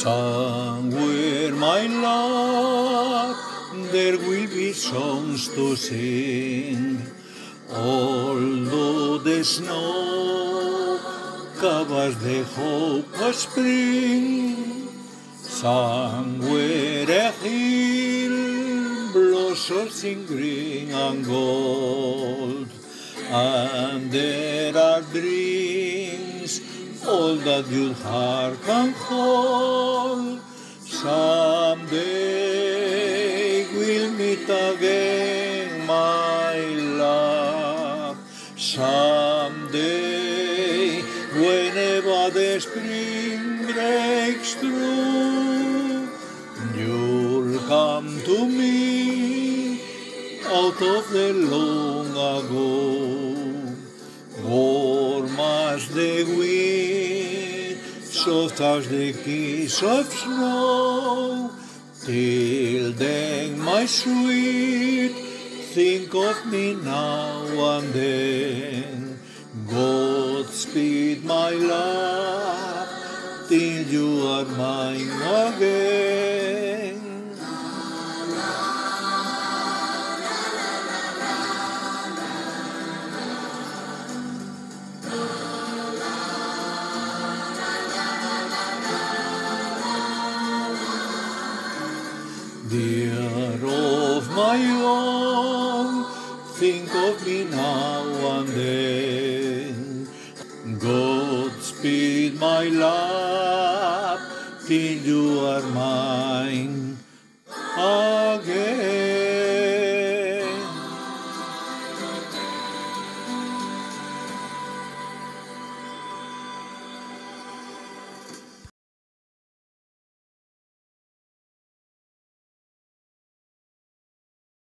Somewhere, my love, there will be songs to sing. Although the snow covers the hope of spring, somewhere a hill blossoms in green and gold, and there are dreams all that your heart can hold. Someday we'll meet again, my love. Someday, whenever the spring breaks through, you'll come to me out of the long ago. Warm as the wind, soft as the kiss of snow. Till then, my sweet, think of me now and then. Godspeed, my love, till you are mine again. Dear of my own, think of me now and then. Godspeed, my love, till you are mine.